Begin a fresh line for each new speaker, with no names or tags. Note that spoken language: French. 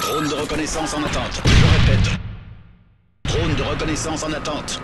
Drone de reconnaissance en attente. Je répète. Drone de reconnaissance en attente.